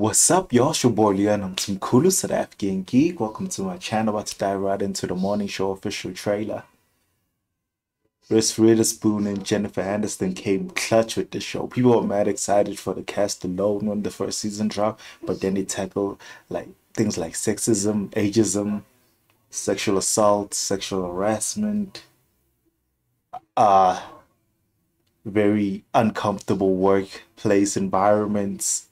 What's up, y'all? It's your boy Leon. I'm Tim Kulus at African Geek. Welcome to my channel. About to dive right into the morning show official trailer. Reese Witherspoon and Jennifer Aniston came clutch with the show. People were mad excited for the cast alone when the first season dropped, but then they tackled like things like sexism, ageism, sexual assault, sexual harassment, uh very uncomfortable workplace environments.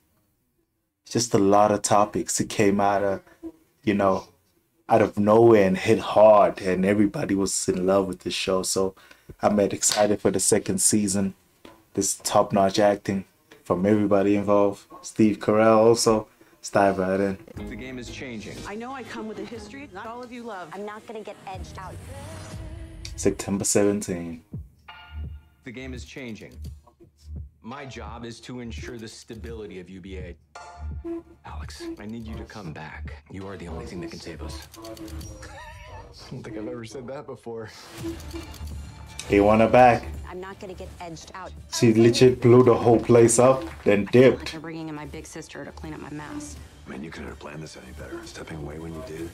Just a lot of topics. It came out of, you know, out of nowhere and hit hard, and everybody was in love with the show. So I'm excited for the second season. This top notch acting from everybody involved. Steve Carell also. Let's dive right in. The game is changing. I know I come with a history not all of you love. I'm not gonna get edged out. September 17. The game is changing. My job is to ensure the stability of UBA. Alex, I need you to come back. You are the only thing that can save us. I don't think I've ever said that before. They want her back. I'm not gonna get edged out. She legit blew the whole place up, then dipped. They're bringing in my big sister to clean up my mess. Man, you couldn't have planned this any better. Stepping away when you did.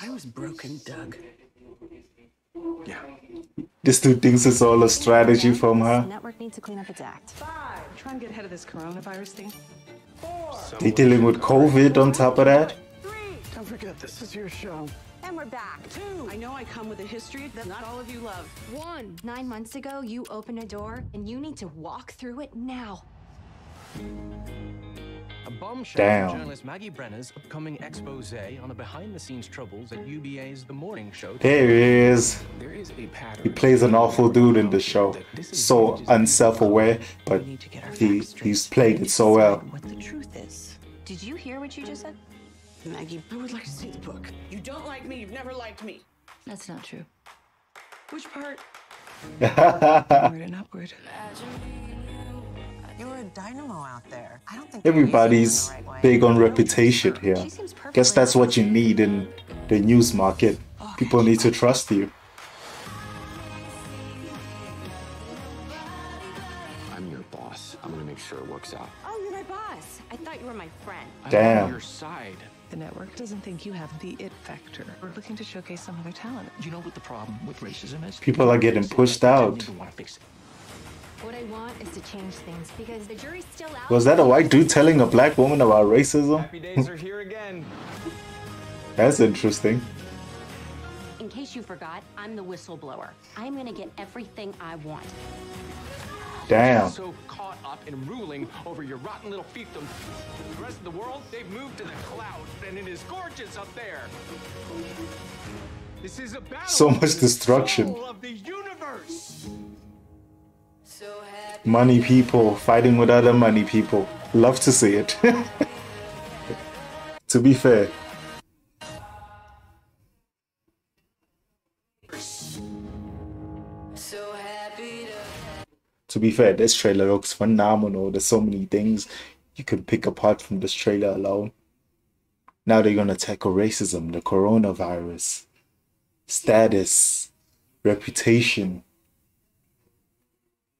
I was broken, Doug. Yeah. This dude thinks it's all a strategy from her. Network needs to clean up its act. Five. Try and get ahead of this coronavirus thing. They dealing with COVID on top of that. Three. Don't forget, this is your show. And we're back. Two. I know I come with a history that not all of you love. One. Nine months ago, you opened a door, and you need to walk through it now. A bombshell Damn. journalist Maggie Brener's upcoming expose on the behind-the-scenes troubles at UBA's The Morning Show. There he is. There is a pattern. He plays an awful dude in the show. So unself-aware, but We need to get our he he's played it so well. What the truth is. Did you hear what you just said? Maggie, I would like to see the book. You don't like me. You've never liked me. That's not true. Which part? Upward and upward. You're a dynamo out there. I don't think Everybody's you're using it the right big on reputation here. She Guess that's what you need in the news market. Oh, people need to trust you. I'm your boss. I'm gonna make sure it works out. Oh, you're my boss. I thought you were my friend. I'm Damn. on your side. The network doesn't think you have the it factor. We're looking to showcase some other talent. Do you know what the problem with racism is? People are getting pushed out. What I want is to change things because the jury's still out. Was that a white dude telling a black woman about racism? Happy days are here again. That's interesting. In case you forgot, I'm the whistleblower. I'm gonna get everything I want. Damn. So caught up in ruling over your rotten little fiefdom. The rest of the world, they've moved to the clouds, and it is gorgeous up there. This is a battle So much for the destruction. Money people fighting with other money people. Love to see it. to be fair. To be fair, this trailer looks phenomenal. There's so many things you can pick apart from this trailer alone. Now they're gonna tackle racism, the coronavirus, status, reputation.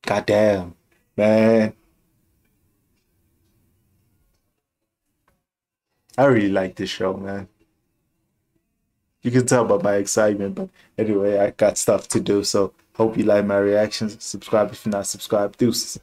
Goddamn, man. I really like this show, man. You can tell by my excitement, but anyway, I got stuff to do, so hope you like my reactions. Subscribe if you're not subscribed. Deuces.